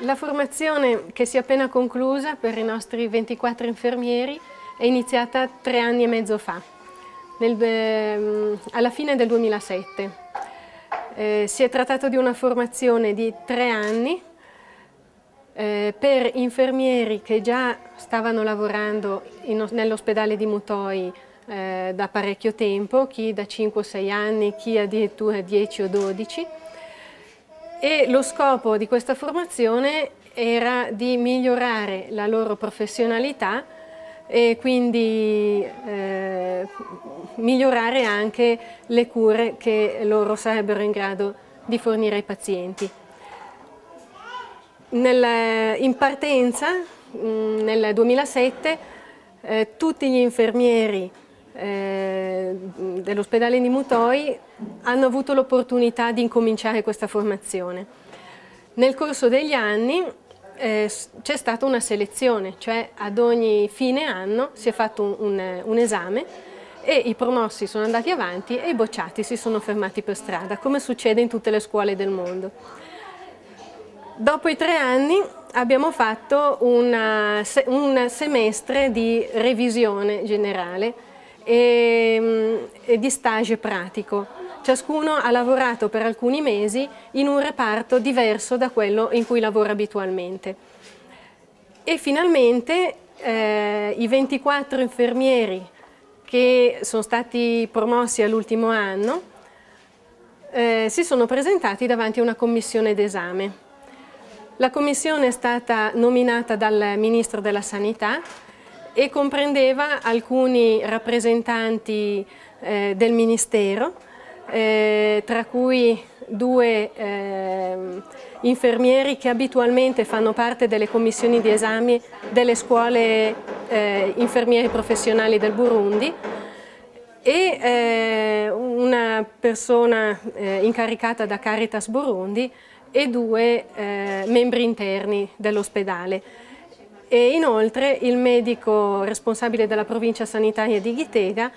La formazione che si è appena conclusa per i nostri 24 infermieri è iniziata tre anni e mezzo fa, nel, eh, alla fine del 2007. Eh, si è trattato di una formazione di tre anni eh, per infermieri che già stavano lavorando nell'ospedale di Mutoi eh, da parecchio tempo, chi da 5-6 anni, chi addirittura 10 o 12 e lo scopo di questa formazione era di migliorare la loro professionalità e quindi eh, migliorare anche le cure che loro sarebbero in grado di fornire ai pazienti. Nel, in partenza, mh, nel 2007, eh, tutti gli infermieri eh, dell'ospedale di Mutoi hanno avuto l'opportunità di incominciare questa formazione. Nel corso degli anni eh, c'è stata una selezione, cioè ad ogni fine anno si è fatto un, un, un esame e i promossi sono andati avanti e i bocciati si sono fermati per strada, come succede in tutte le scuole del mondo. Dopo i tre anni abbiamo fatto una, un semestre di revisione generale e, mm, e di stage pratico. Ciascuno ha lavorato per alcuni mesi in un reparto diverso da quello in cui lavora abitualmente. E finalmente eh, i 24 infermieri che sono stati promossi all'ultimo anno eh, si sono presentati davanti a una commissione d'esame. La commissione è stata nominata dal Ministro della Sanità e comprendeva alcuni rappresentanti eh, del Ministero, eh, tra cui due eh, infermieri che abitualmente fanno parte delle commissioni di esami delle scuole eh, infermieri professionali del Burundi e eh, una persona eh, incaricata da Caritas Burundi e due membri interni dell'ospedale e inoltre il medico responsabile della provincia sanitaria di Ghitega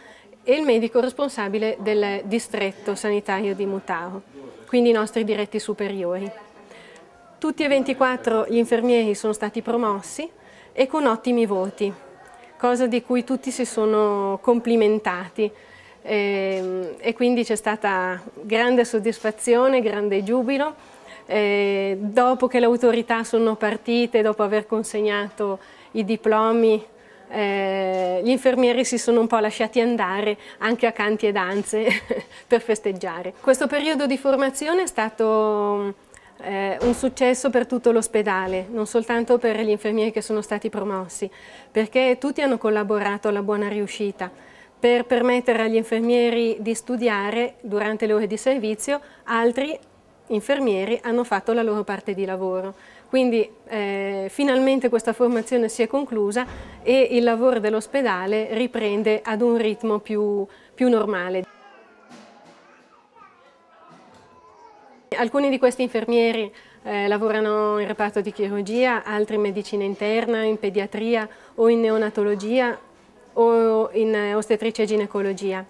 e il medico responsabile del distretto sanitario di Mutao, quindi i nostri diretti superiori. Tutti e 24 gli infermieri sono stati promossi e con ottimi voti, cosa di cui tutti si sono complimentati e, ehm, e quindi c'è stata grande soddisfazione, grande giubilo eh, dopo che le autorità sono partite, dopo aver consegnato i diplomi, eh, gli infermieri si sono un po' lasciati andare anche a canti e danze per festeggiare. Questo periodo di formazione è stato eh, un successo per tutto l'ospedale, non soltanto per gli infermieri che sono stati promossi, perché tutti hanno collaborato alla buona riuscita per permettere agli infermieri di studiare durante le ore di servizio, altri infermieri hanno fatto la loro parte di lavoro. Quindi eh, finalmente questa formazione si è conclusa e il lavoro dell'ospedale riprende ad un ritmo più, più normale. Alcuni di questi infermieri eh, lavorano in reparto di chirurgia, altri in medicina interna, in pediatria o in neonatologia o in ostetricia e ginecologia.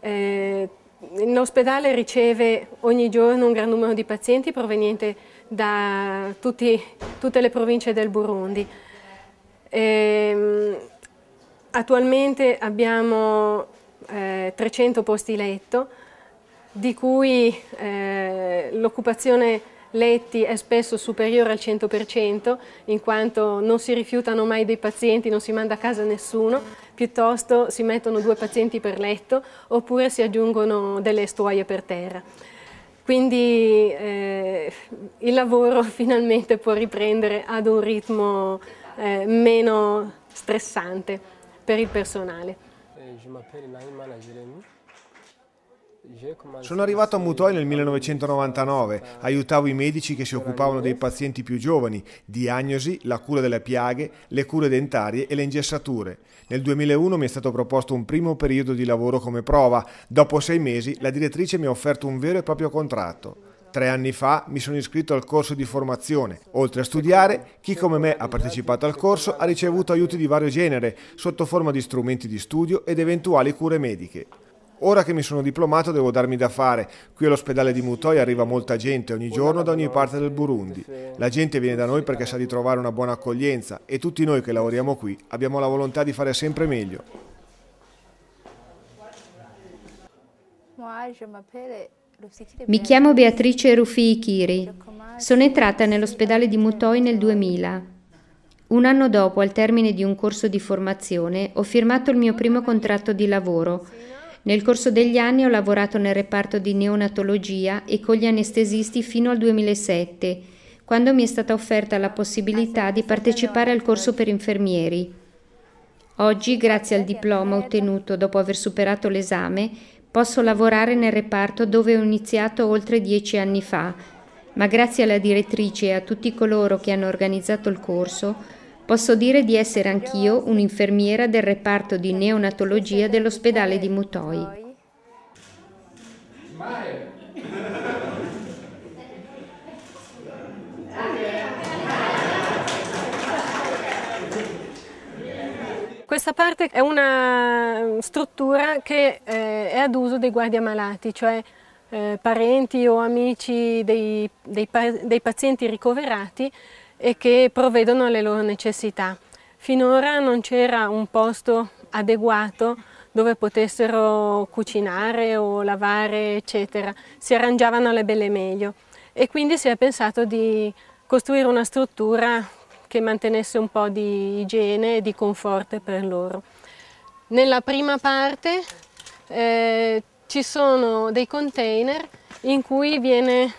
Eh, L'ospedale riceve ogni giorno un gran numero di pazienti provenienti da tutti, tutte le province del Burundi. E, ehm, attualmente abbiamo eh, 300 posti letto, di cui eh, l'occupazione letti è spesso superiore al 100% in quanto non si rifiutano mai dei pazienti, non si manda a casa nessuno, piuttosto si mettono due pazienti per letto oppure si aggiungono delle stuoie per terra. Quindi eh, il lavoro finalmente può riprendere ad un ritmo eh, meno stressante per il personale. Sono arrivato a Mutoi nel 1999, aiutavo i medici che si occupavano dei pazienti più giovani, diagnosi, la cura delle piaghe, le cure dentarie e le ingessature. Nel 2001 mi è stato proposto un primo periodo di lavoro come prova, dopo sei mesi la direttrice mi ha offerto un vero e proprio contratto. Tre anni fa mi sono iscritto al corso di formazione. Oltre a studiare, chi come me ha partecipato al corso ha ricevuto aiuti di vario genere, sotto forma di strumenti di studio ed eventuali cure mediche. Ora che mi sono diplomato devo darmi da fare. Qui all'ospedale di Mutoi arriva molta gente ogni giorno da ogni parte del Burundi. La gente viene da noi perché sa di trovare una buona accoglienza e tutti noi che lavoriamo qui abbiamo la volontà di fare sempre meglio. Mi chiamo Beatrice Rufi Ikiri. Sono entrata nell'ospedale di Mutoi nel 2000. Un anno dopo, al termine di un corso di formazione, ho firmato il mio primo contratto di lavoro nel corso degli anni ho lavorato nel reparto di neonatologia e con gli anestesisti fino al 2007, quando mi è stata offerta la possibilità di partecipare al corso per infermieri. Oggi, grazie al diploma ottenuto dopo aver superato l'esame, posso lavorare nel reparto dove ho iniziato oltre dieci anni fa, ma grazie alla direttrice e a tutti coloro che hanno organizzato il corso, Posso dire di essere anch'io un'infermiera del reparto di neonatologia dell'ospedale di Mutoi. Questa parte è una struttura che eh, è ad uso dei guardiamalati, cioè eh, parenti o amici dei, dei, dei pazienti ricoverati e che provvedono alle loro necessità. Finora non c'era un posto adeguato dove potessero cucinare o lavare, eccetera. Si arrangiavano alle belle meglio e quindi si è pensato di costruire una struttura che mantenesse un po' di igiene e di conforto per loro. Nella prima parte eh, ci sono dei container in cui viene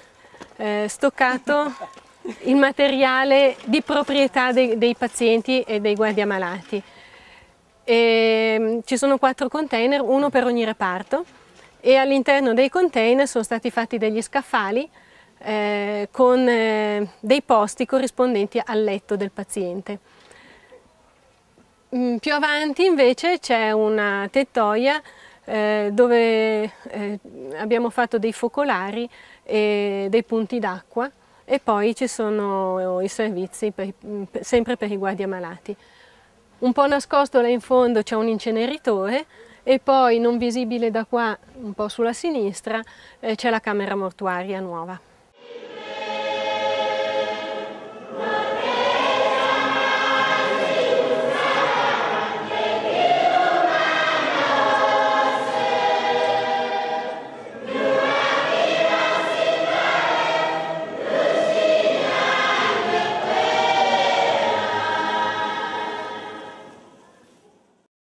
eh, stoccato il materiale di proprietà dei, dei pazienti e dei guardiamalati. E, ehm, ci sono quattro container, uno per ogni reparto e all'interno dei container sono stati fatti degli scaffali eh, con eh, dei posti corrispondenti al letto del paziente. Mm, più avanti invece c'è una tettoia eh, dove eh, abbiamo fatto dei focolari e dei punti d'acqua e poi ci sono i servizi per, sempre per i guardiamalati. Un po' nascosto là in fondo c'è un inceneritore e poi non visibile da qua, un po' sulla sinistra, eh, c'è la camera mortuaria nuova.